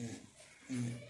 嗯嗯。